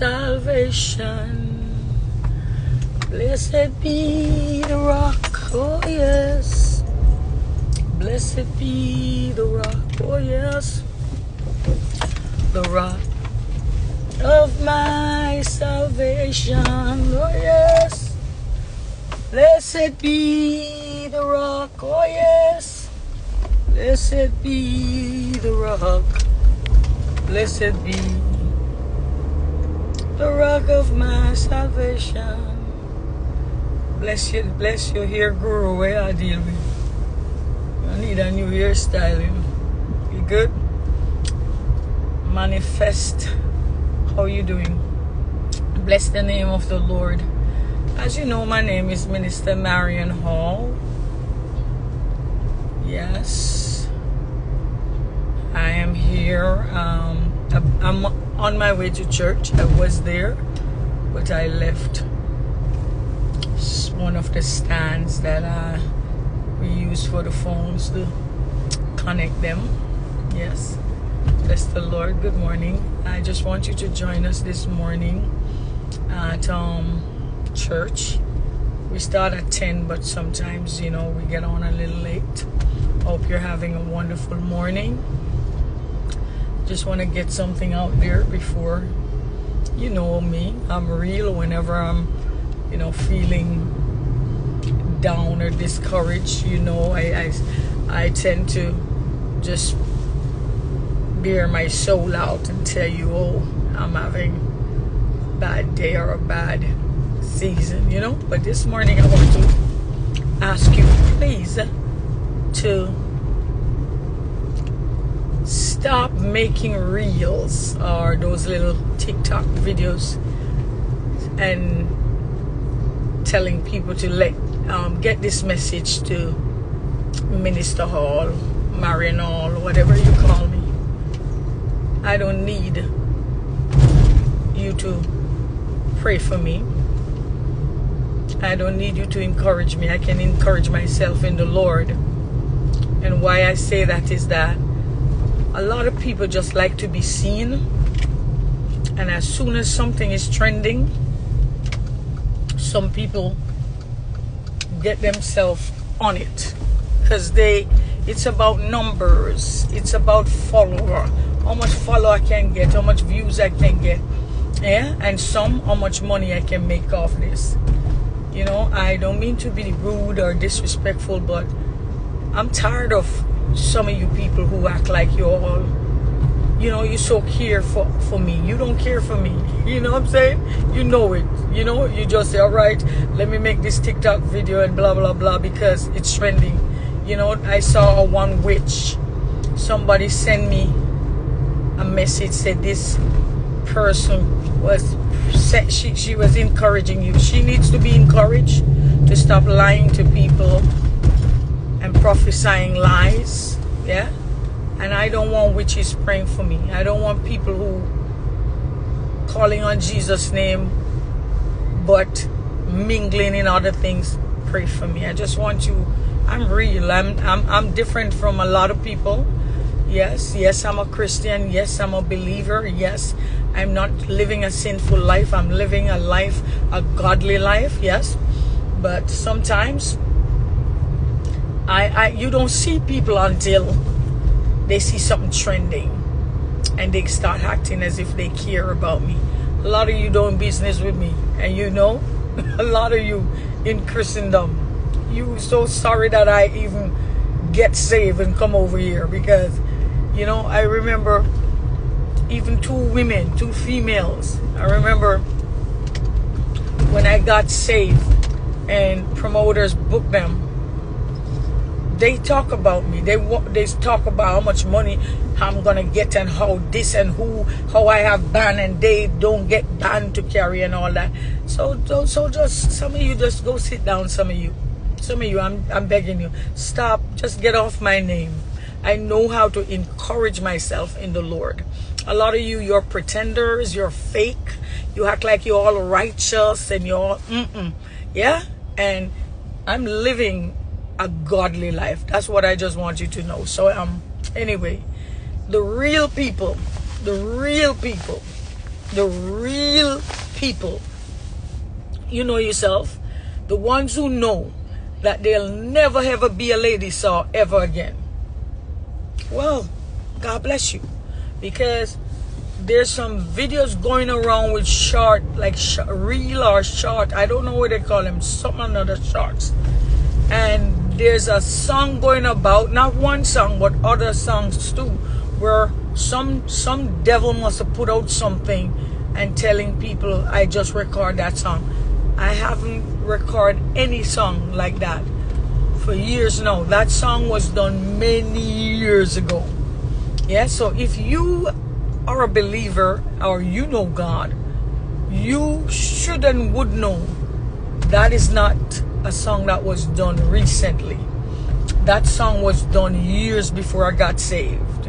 salvation. Blessed be the rock, oh yes. Blessed be the rock, oh yes. The rock of my salvation, oh yes. Blessed be the rock, oh yes. Blessed be the rock. Blessed be the rock of my salvation. Bless you, bless your hair grow away. I deal with. I need a new hairstyle, you know. You good? Manifest. How you doing? Bless the name of the Lord. As you know, my name is Minister Marion Hall. Yes. I am here. Um, I'm on my way to church. I was there, but I left one of the stands that uh, we use for the phones to connect them. Yes. Bless the Lord. Good morning. I just want you to join us this morning at um, church. We start at 10, but sometimes, you know, we get on a little late. Hope you're having a wonderful morning. Just want to get something out there before you know me. I'm real whenever I'm, you know, feeling down or discouraged. You know, I, I, I tend to just bear my soul out and tell you, oh, I'm having a bad day or a bad season, you know. But this morning I want to ask you, please, to stop making reels or those little TikTok videos and telling people to let um, get this message to Minister Hall, Marion Hall, whatever you call me. I don't need you to pray for me. I don't need you to encourage me. I can encourage myself in the Lord. And why I say that is that a lot of people just like to be seen. And as soon as something is trending, some people get themselves on it. Because they it's about numbers. It's about follower. How much follow i can get how much views i can get. Yeah? And some how much money i can make off this. You know i don't mean to be rude or disrespectful but i'm tired of some of you people who act like you're all you know you so care for for me. You don't care for me. You know what i'm saying? You know it. You know you just say all right let me make this tiktok video and blah blah blah because it's trending. You know i saw a one witch. Somebody sent me a message said this person was she, she was encouraging you. She needs to be encouraged to stop lying to people and prophesying lies. Yeah? And I don't want witches praying for me. I don't want people who calling on Jesus' name but mingling in other things pray for me. I just want you I'm real. I'm I'm I'm different from a lot of people. Yes, yes, I'm a Christian. Yes, I'm a believer. Yes, I'm not living a sinful life. I'm living a life, a godly life. Yes. But sometimes I, I you don't see people until they see something trending and they start acting as if they care about me. A lot of you doing business with me, and you know, a lot of you in Christendom, you so sorry that I even get saved and come over here because, you know, I remember even two women, two females. I remember when I got saved and promoters booked them they talk about me. They they talk about how much money I'm gonna get and how this and who how I have banned and they don't get banned to carry and all that. So so, just some of you just go sit down. Some of you, some of you, I'm I'm begging you, stop. Just get off my name. I know how to encourage myself in the Lord. A lot of you, you're pretenders, you're fake. You act like you're all righteous and you're, mm-mm. yeah? And I'm living a godly life. That's what I just want you to know. So um anyway, the real people, the real people the real people. You know yourself. The ones who know that they'll never ever be a lady saw ever again. Well, God bless you. Because there's some videos going around with short, like sh- real or short. I don't know what they call them. some another shorts. And there's a song going about, not one song, but other songs too, where some some devil must have put out something and telling people I just record that song. I haven't recorded any song like that for years now. That song was done many years ago. Yeah, so if you are a believer or you know God, you should and would know that is not a song that was done recently. That song was done years before I got saved.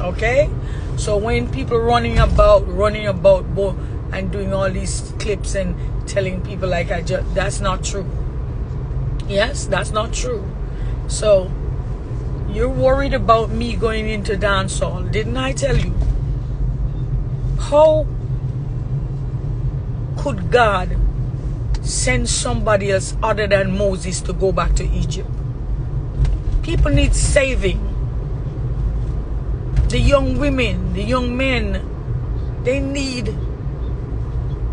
Okay? So when people running about, running about and doing all these clips and telling people like I just, that's not true. Yes, that's not true. So you're worried about me going into dancehall. Didn't I tell you? How could God send somebody else other than Moses to go back to Egypt? People need saving. The young women, the young men, they need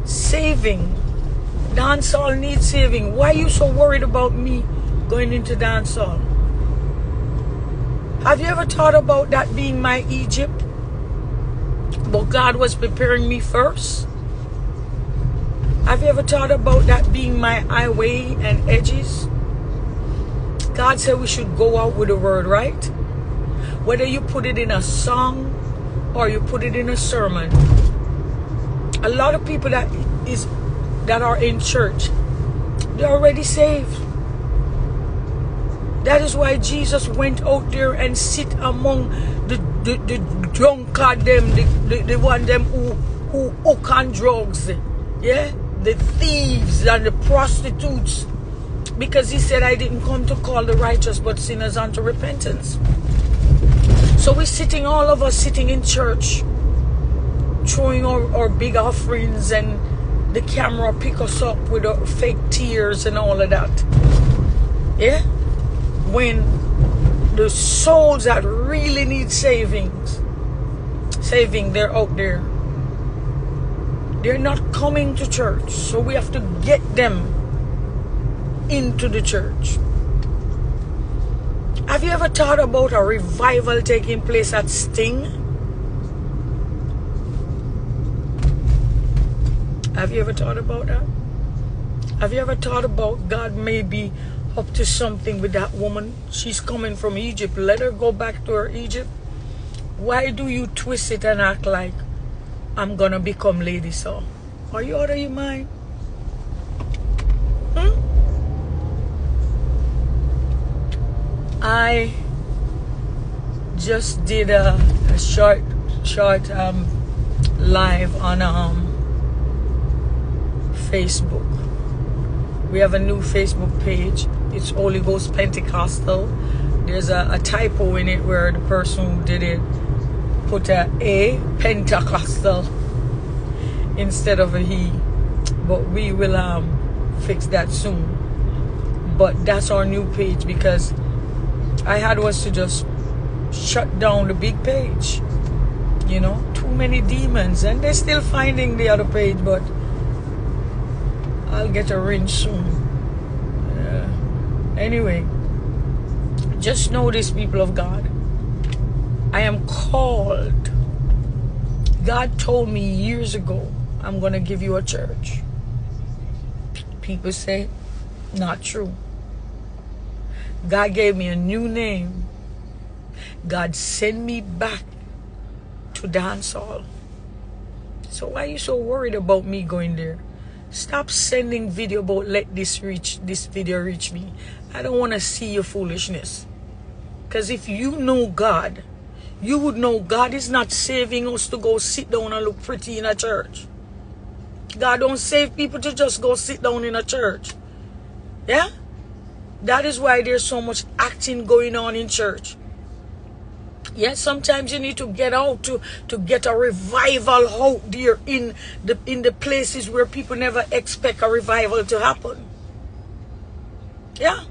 saving. Dancehall needs saving. Why are you so worried about me going into dancehall? Have you ever thought about that being my Egypt? But God was preparing me first. Have you ever thought about that being my highway and edges? God said we should go out with the word, right? Whether you put it in a song or you put it in a sermon. A lot of people that is that are in church, they're already saved. That is why Jesus went out there and sit among the, the, the drunkard them, the, the, the one them who, who hook on drugs, yeah? The thieves and the prostitutes. Because he said, I didn't come to call the righteous but sinners unto repentance. So we're sitting, all of us sitting in church, throwing our, our big offerings and the camera pick us up with our fake tears and all of that. Yeah? When the souls that really need savings, saving, they're out there. They're not coming to church. So we have to get them into the church. Have you ever thought about a revival taking place at Sting? Have you ever thought about that? Have you ever thought about God maybe up to something with that woman? She's coming from Egypt. Let her go back to her Egypt. Why do you twist it and act like I'm gonna become Lady Saw? Are you out of your mind? Hmm? I just did a, a short, short um, live on um, Facebook. We have a new Facebook page. It's Holy Ghost Pentecostal. There's a, a typo in it where the person who did it put a A Pentecostal instead of a he. But we will um, fix that soon. But that's our new page because I had was to just shut down the big page. You know, too many demons, and they're still finding the other page, but I'll get a ring soon. Uh, anyway, just know this, people of God. I am called. God told me years ago, I'm going to give you a church. People say, not true. God gave me a new name. God sent me back to dancehall. So why are you so worried about me going there? Stop sending video about let this reach this video reach me. I don't want to see your foolishness. Because if you know God, you would know God is not saving us to go sit down and look pretty in a church. God don't save people to just go sit down in a church. Yeah? That is why there's so much acting going on in church. Yes, sometimes you need to get out to, to get a revival out there in the in the places where people never expect a revival to happen. Yeah.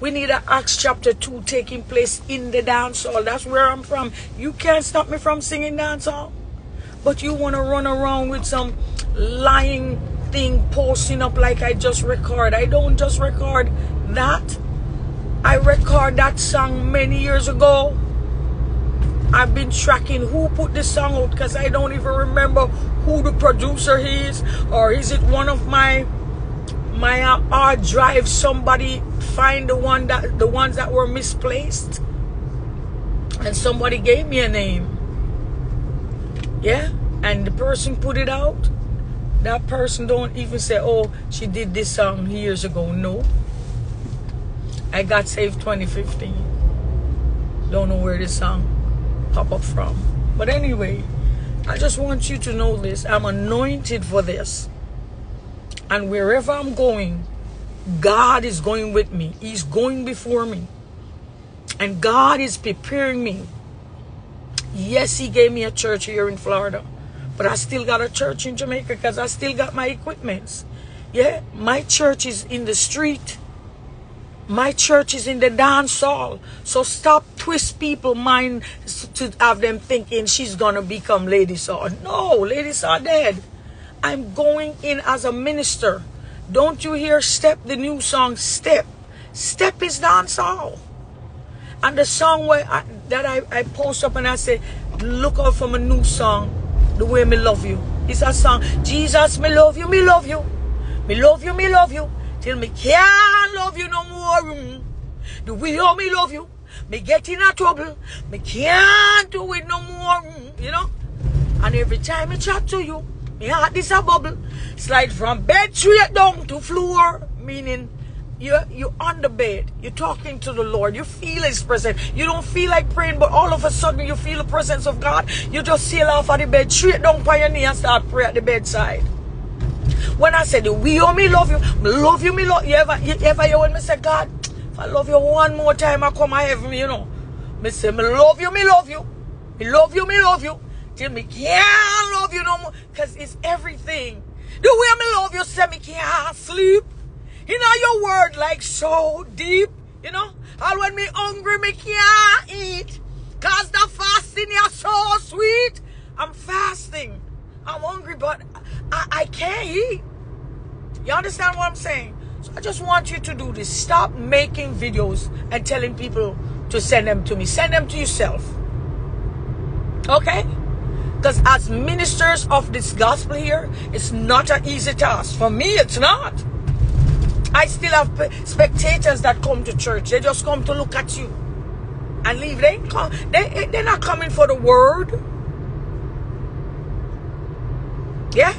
We need an Acts chapter 2 taking place in the dance hall. That's where I'm from. You can't stop me from singing dance hall. But you want to run around with some lying thing posting up like I just record. I don't just record that. I record that song many years ago. I've been tracking who put the song out because I don't even remember who the producer is or is it one of my my hard drive somebody find the one that the ones that were misplaced and somebody gave me a name yeah and the person put it out that person don't even say oh she did this song years ago no I got saved 2015. Don't know where this song pop up from. But anyway, I just want you to know this. I'm anointed for this. And wherever I'm going, God is going with me. He's going before me. And God is preparing me. Yes, He gave me a church here in Florida. But I still got a church in Jamaica because I still got my equipments. Yeah, my church is in the street. My church is in the dance hall. So stop twist people mind to have them thinking she's gonna become Lady Saw. No, Lady Saw dead. I'm going in as a minister. Don't you hear Step, the new song Step? Step is dance hall. And the song where I, that I, I post up and I say, look out for my new song, The Way Me Love You. It's a song, Jesus, me love you, me love you. Me love you, me love you. Till me can't love you no more. The way how me love you. Me get in a trouble. Me can't do it no more. You know? And every time I chat to you, me heart is a bubble. Slide from bed straight down to floor. Meaning you're, you're on the bed. You're talking to the Lord. You feel His presence. You don't feel like praying, but all of a sudden you feel the presence of God. You just sail off of the bed, straight down on your knee and start pray at the bedside. When I said, we oh me love you, me love you, me love you. Ever, you ever hear when me say, God, if I love you one more time, I come to heaven, you know. Me say, me love you, me love you. Me love you, me love you. Till me can't love you no more. Because it's everything. The way me love you, say me can't sleep. You know your word like so deep. You know? And when me hungry, me can't eat. Cause the fasting is so sweet. I'm fasting. I'm hungry, but I, I can't eat. You understand what I'm saying? So I just want you to do this. Stop making videos and telling people to send them to me. Send them to yourself. Okay? Because as ministers of this gospel here, it's not an easy task. For me, it's not. I still have spectators that come to church. They just come to look at you and leave. They come. They eh, they're not coming for the word. Yeah.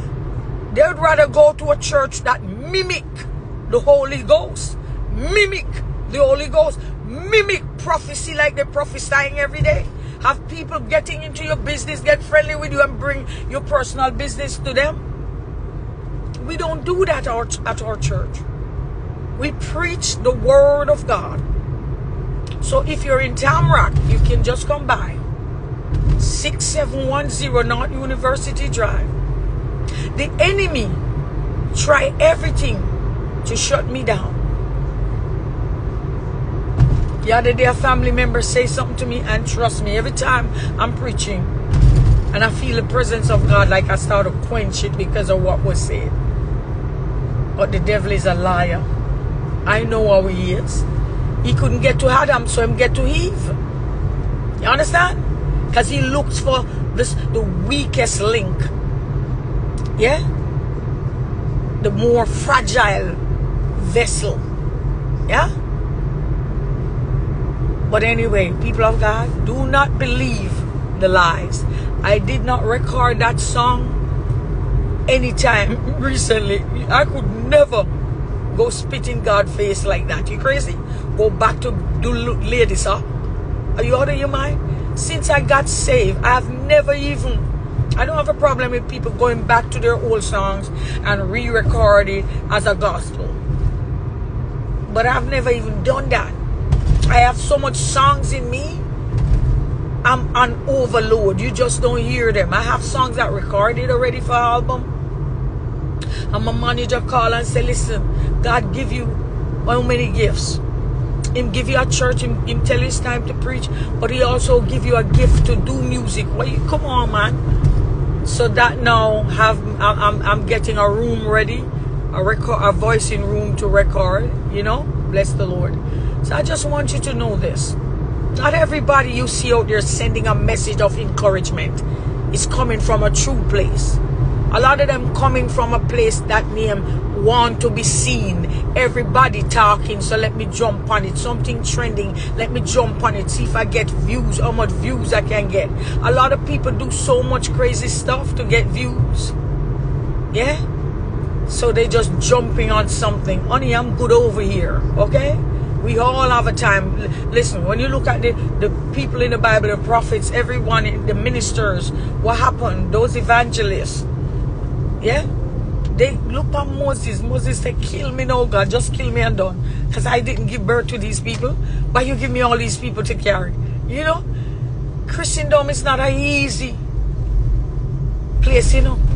They would rather go to a church that mimic the Holy Ghost, mimic the Holy Ghost, mimic prophecy like they're prophesying every day. Have people getting into your business, get friendly with you, and bring your personal business to them. We don't do that at our church. We preach the Word of God. So if you're in Tamarac, you can just come by. 6710 North University Drive. The enemy try everything to shut me down. The other day, a family member say something to me, and trust me, every time I'm preaching, and I feel the presence of God, like I start to quench it because of what was said. But the devil is a liar. I know how he is. He couldn't get to Adam, so him get to Eve. You understand? Because he looks for this the weakest link yeah the more fragile vessel yeah but anyway people of god do not believe the lies. I did not record that song anytime recently. I could never go spit in god's face like that. You crazy? Go back to do ladies huh are you out of your mind? Since i got saved i've never even I don't have a problem with people going back to their old songs and re-record it as a gospel. But I've never even done that. I have so much songs in me. I'm on overload. You just don't hear them. I have songs that recorded already for album. And my manager call and say, listen, God give you how many gifts? Him give you a church, him, him tell it's time to preach, but he also give you a gift to do music. Well, you come on, man. So that now have I'm, I'm getting a room ready, a record, a voicing room to record. You know, bless the Lord. So I just want you to know this. Not everybody you see out there sending a message of encouragement is coming from a true place. A lot of them coming from a place that name want to be seen. Everybody talking, so let me jump on it. Something trending, let me jump on it. See if I get views, how much views I can get. A lot of people do so much crazy stuff to get views. Yeah? So they just jumping on something. Honey, I'm good over here. Okay? We all have a time. Listen, when you look at the, the people in the Bible, the prophets, everyone, eh, the ministers, what happened? Those evangelists. Yeah? They look at Moses. Moses said, kill me now, God. Just kill me and done. Because I didn't give birth to these people. But you give me all these people to carry. You know? Christendom is not an easy place, you know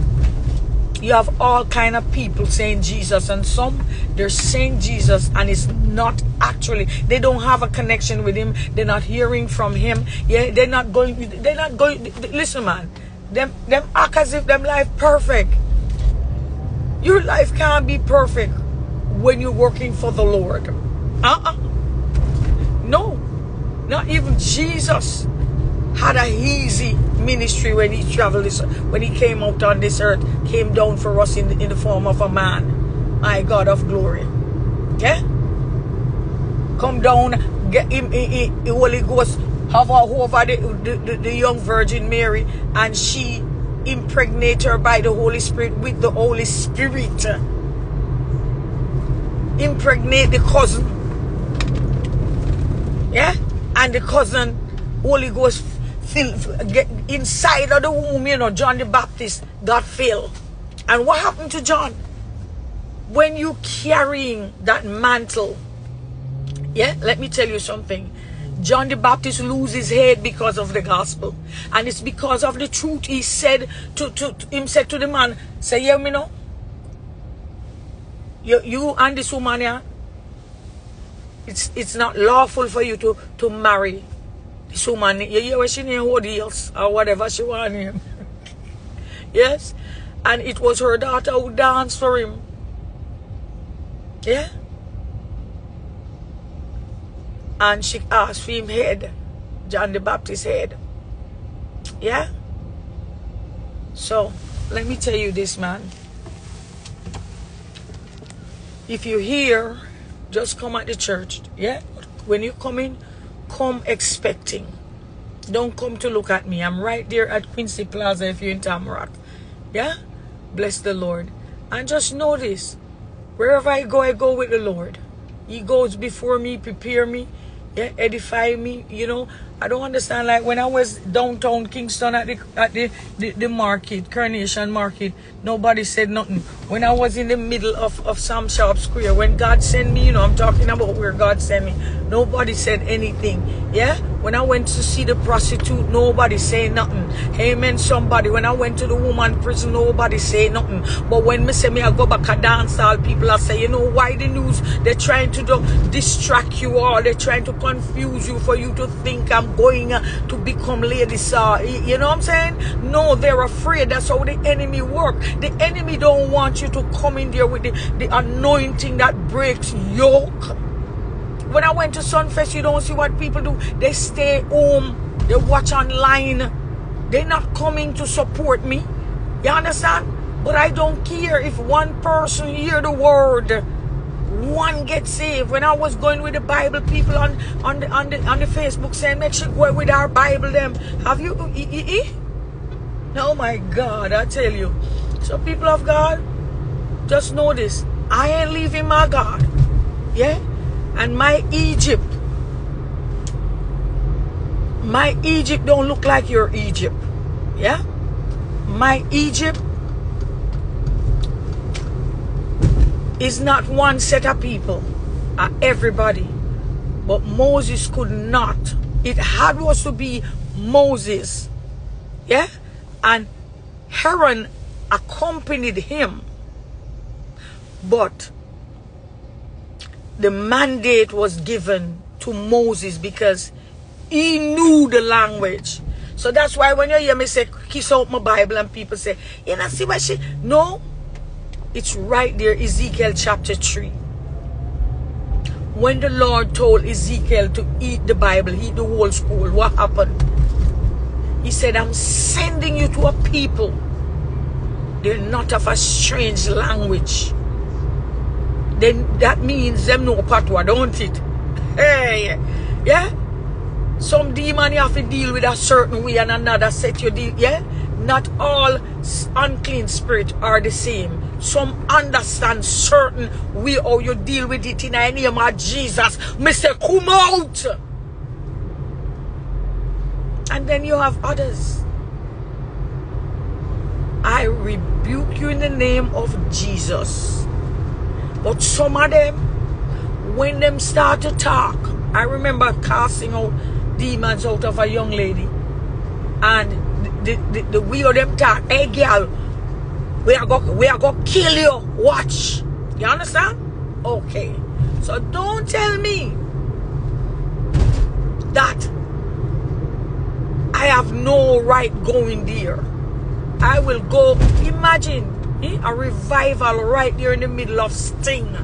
you have all kind of people saying Jesus and some they're saying Jesus and it's not actually they don't have a connection with him they're not hearing from him. Yeah they're not going they're not going listen man. Them them act as if them life perfect. Your life can't be perfect when you're working for the Lord. Uh-uh. No. Not even Jesus had a easy ministry when he traveled this when he came out on this earth came down for us in the, in the form of a man. My god of glory. Yeah? Come down get him the holy ghost hover over the, the, the young virgin mary and she impregnate her by the holy spirit with the holy spirit. Impregnate the cousin. Yeah? And the cousin holy ghost fill, get inside of the womb, you know, John the Baptist got filled. And what happened to John? When you carrying that mantle, yeah, let me tell you something. John the Baptist lose his head because of the gospel. And it's because of the truth he said to, to, to him said to the man, say, yeah, me know. You, you and this woman yeah, it's it's not lawful for you to, to marry this woman, you hear what she named Hood Heels or whatever she want him. yes? And it was her daughter who danced for him. Yeah? And she asked for him head. John the Baptist head. Yeah? So, let me tell you this, man. If you're here, just come at the church. Yeah? When you come in, come expecting. Don't come to look at me. I'm right there at Quincy Plaza if you're in Tamarac. Yeah? Bless the Lord. And just notice, wherever I go, I go with the Lord. He goes before me, prepare me, yeah, edify me, you know. I don't understand. Like when I was downtown Kingston at the at the, the, the market, Coronation Market, nobody said nothing. When I was in the middle of, of Sam Sharpe Square, when God sent me, you know, I'm talking about where God sent me, nobody said anything. Yeah? When I went to see the prostitute, nobody say nothing. Amen, somebody. When I went to the woman prison, nobody say nothing. But when me say me I go back a dance all people are say, you know why the news? They're trying to do, distract you all. They're trying to confuse you for you to think I'm going uh, to become Lady Saw. You know what I'm saying? No, they're afraid. That's how the enemy work. The enemy don't want you to come in there with the, the anointing that breaks yoke. When I went to Sumfest, you don't see what people do. They stay home. They watch online. They're not coming to support me. You understand? But I don't care if one person hear the word one get saved. When I was going with the Bible, people on on the on the on the Facebook saying, "Make sure go with our Bible." Them have you? Oh my God! I tell you. So people of God, just know this: I ain't leaving my God. Yeah, and my Egypt, my Egypt don't look like your Egypt. Yeah, my Egypt is not one set of people, uh, everybody. But Moses could not. It had was to be Moses. Yeah? And Aaron accompanied him. But the mandate was given to Moses because he knew the language. So that's why when you hear me say, kiss out my Bible and people say, you know, see what she... No. It's right there, Ezekiel chapter 3. When the Lord told Ezekiel to eat the Bible, eat the whole scroll, what happened? He said, I'm sending you to a people. They're not of a strange language. Then that means them no patois, don't it? Hey, yeah? Some demon you have to deal with a certain way and another set you deal, yeah? Not all unclean spirit are the same. Some understand certain way how you deal with it in the name of Jesus. Mr. Come out. And then you have others. I rebuke you in the name of Jesus. But some of them, when them start to talk, I remember casting out demons out of a young lady. And the, the, the way of them talk, hey girl, we are we are going to kill you. Watch. You understand? Okay. So don't tell me that I have no right going there. I will go. Imagine eh, a revival right there in the middle of Sting,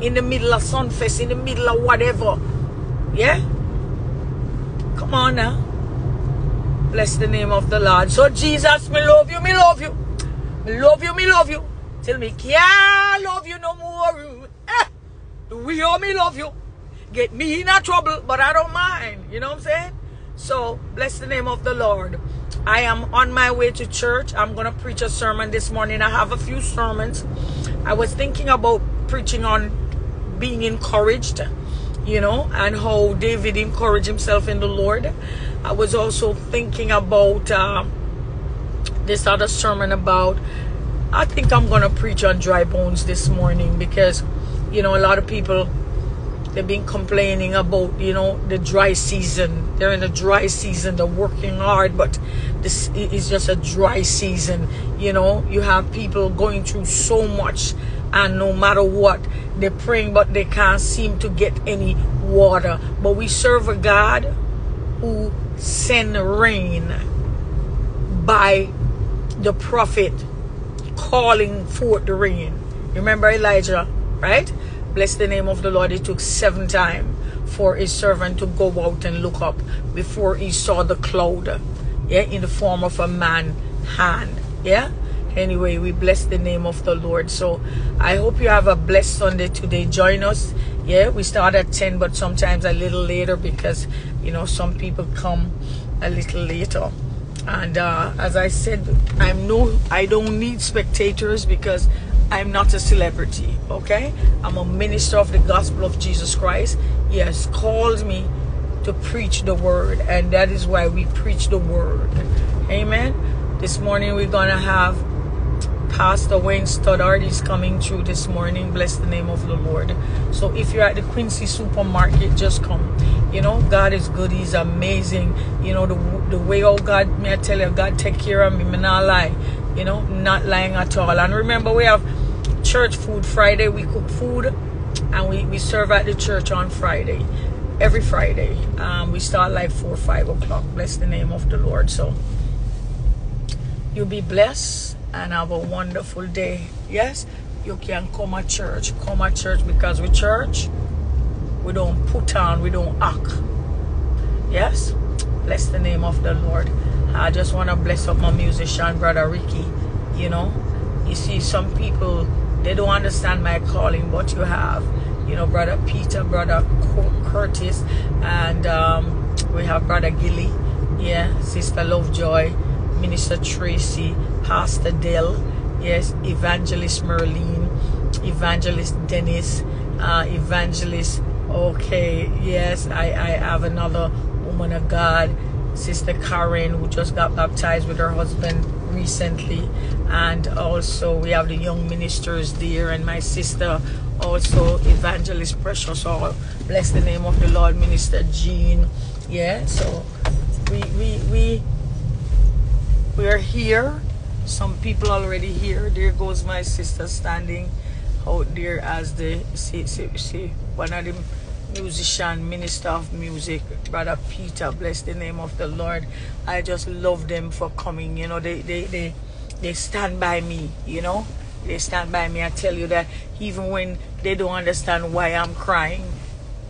in the middle of Sumfest, in the middle of whatever. Yeah? Come on now. Bless the name of the Lord. So Jesus, me love you, me love you. Me love you, me love you. Tell me can't love you no more. Eh, we all me love you. Get me in a trouble, but I don't mind. You know what I'm saying? So bless the name of the Lord. I am on my way to church. I'm going to preach a sermon this morning. I have a few sermons. I was thinking about preaching on being encouraged, you know, and how David encouraged himself in the Lord. I was also thinking about uh, this other sermon about. I think I'm gonna preach on dry bones this morning because, you know, a lot of people they've been complaining about you know the dry season. They're in a dry season. They're working hard, but this is just a dry season. You know, you have people going through so much, and no matter what, they're praying, but they can't seem to get any water. But we serve a God who send rain by the prophet calling forth the rain. Remember Elijah, right? Bless the name of the Lord. It took seven times for his servant to go out and look up before he saw the cloud, yeah, in the form of a man hand, yeah. Anyway, we bless the name of the Lord. So I hope you have a blessed Sunday today. Join us. Yeah, we start at 10, but sometimes a little later because you know some people come a little later and uh, as i said i'm no i don't need spectators because i'm not a celebrity okay i'm a minister of the gospel of jesus christ he has called me to preach the word and that is why we preach the word amen this morning we're gonna have Pastor Wayne Stoddard is coming through this morning. Bless the name of the Lord. So if you're at the Quincy supermarket, just come. You know, God is good. He's amazing. You know, the, the way, oh God, may I tell you, God take care of me. Me not lie. You know, not lying at all. And remember, we have church food Friday. We cook food and we, we serve at the church on Friday. Every Friday. Um, we start like 4 or 5 o'clock. Bless the name of the Lord. So, you'll be blessed and have a wonderful day. Yes, you can come at church. Come at church because we church, we don't put on, we don't act. Yes, bless the name of the Lord. I just want to bless up my musician, brother Ricky. You know, you see, some people they don't understand my calling, but you have, you know, brother Peter, brother Curtis, and um, we have brother Gilly, yeah, sister Lovejoy, minister Tracy, Pastor Dell, yes, Evangelist Merlin, Evangelist Dennis, uh, Evangelist, okay, yes, I, I have another woman of God, Sister Karen, who just got baptized with her husband recently. And also we have the young ministers there and my sister also Evangelist Precious, or bless the name of the Lord, Minister Jean. Yeah, so we we we we are here. Some people already here. There goes my sister standing out there as the see see see one of the musician, minister of music, brother Peter. Bless the name of the Lord. I just love them for coming. You know, they they they they stand by me. You know, they stand by me. I tell you that even when they don't understand why I'm crying,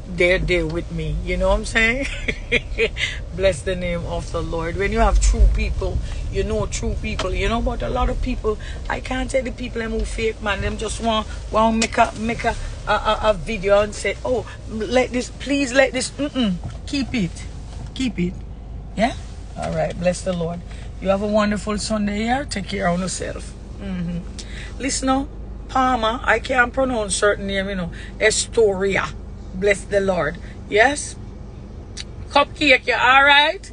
they're there with me. You know what I'm saying? Bless the name of the Lord. When you have true people, you know true people. You know, but a lot of people, I can't tell the people them who fake man. Them just want want make a make a a, a, a video and say, oh, let this, please let this. Mm-mm. Keep it, keep it. Yeah. All right. Bless the Lord. You have a wonderful Sunday here. Take care of yourself. Mm-hmm. Listen Palmer. I can't pronounce certain name. You know, Estoria. Bless the Lord. Yes? Cupcake, you alright?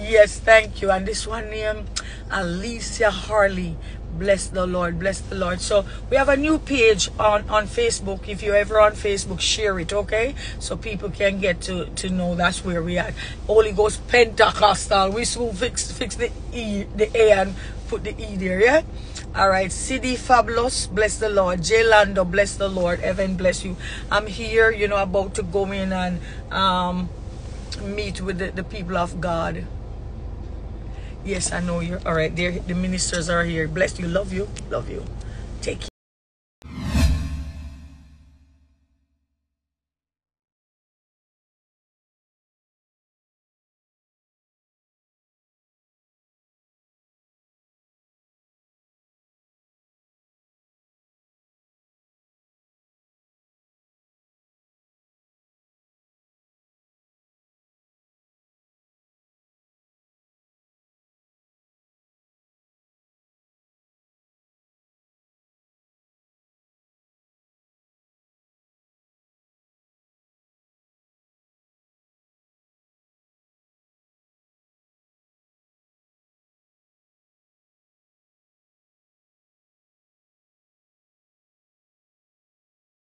Yes, thank you. And this one name, Alicia Harley. Bless the Lord. Bless the Lord. So we have a new page on, on Facebook. If you're ever on Facebook, share it, okay? So people can get to, to know that's where we are. Holy Ghost Pentecostal. We will fix fix the E the A and put the E there, yeah? All right, CD Fabulous, bless the Lord. J Lando, bless the Lord. Evan, bless you. I'm here, you know, about to go in and um, meet with the, the people of God. Yes, I know you're all right. There, the ministers are here. Bless you, love you, love you. Take care.